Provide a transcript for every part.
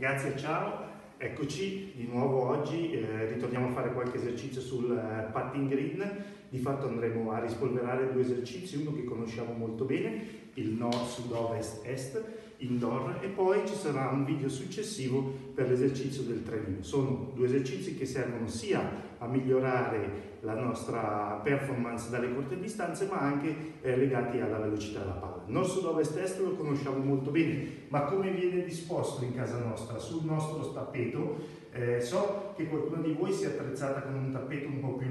Ragazzi, ciao! Eccoci di nuovo oggi, eh, ritorniamo a fare qualche esercizio sul eh, putting green. Di fatto andremo a rispolverare due esercizi, uno che conosciamo molto bene, il nord, sud, ovest, est, indoor, e poi ci sarà un video successivo per l'esercizio del trenino. Sono due esercizi che servono sia a migliorare la nostra performance dalle corte distanze, ma anche eh, legati alla velocità della palla. Nord, sud, ovest, est lo conosciamo molto bene, ma come viene disposto in casa nostra, sul nostro tappeto, eh, so che qualcuno di voi si è attrezzata con un tappeto un po' più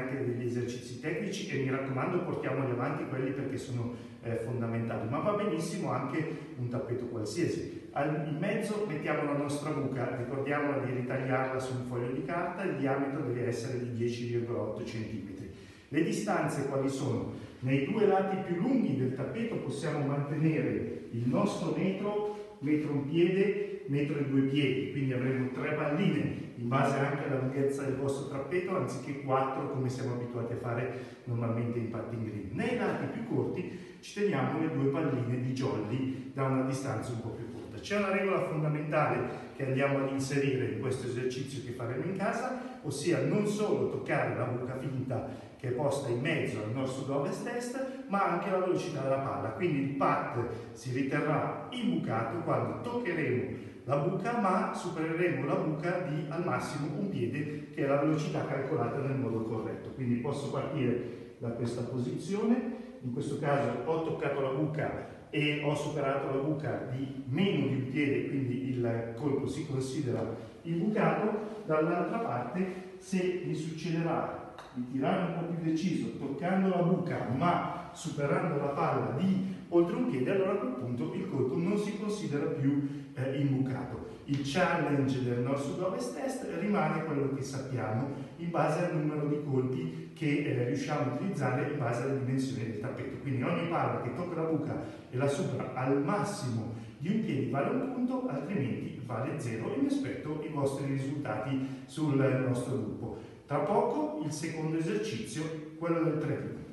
anche degli esercizi tecnici e mi raccomando portiamoli avanti quelli perché sono eh, fondamentali, ma va benissimo anche un tappeto qualsiasi. Al, in mezzo mettiamo la nostra buca, ricordiamola di ritagliarla su un foglio di carta, il diametro deve essere di 10,8 cm. Le distanze quali sono? Nei due lati più lunghi del tappeto possiamo mantenere il nostro metro, metro un piede, metro e due piedi, quindi avremo tre palline in base anche alla lunghezza del vostro tappeto, anziché quattro come siamo abituati a fare normalmente in putting green. Nei lati più corti ci teniamo le due palline di jolly da una distanza un po' più corta. C'è una regola fondamentale che andiamo ad inserire in questo esercizio che faremo in casa, ossia non solo toccare la buca finta che è posta in mezzo al nostro sud-ovest-est, ma anche la velocità della palla. Quindi il putt si riterrà imbucato quando toccheremo la buca, ma supereremo la buca di al massimo un piede, che è la velocità calcolata nel modo corretto. Quindi posso partire da questa posizione, in questo caso ho toccato la buca e ho superato la buca di meno di un piede, quindi il colpo si considera imbucato, dall'altra parte se mi succederà di tirare un po' più deciso, toccando la buca ma superando la palla di oltre un piede, allora a quel punto il colpo non considera più eh, imbucato. Il challenge del nord sud-ovest est rimane quello che sappiamo in base al numero di colpi che eh, riusciamo a utilizzare in base alle dimensioni del tappeto. Quindi ogni palla che tocca la buca e la supera al massimo di un piede vale un punto, altrimenti vale zero e mi aspetto i vostri risultati sul nostro gruppo. Tra poco il secondo esercizio, quello del 3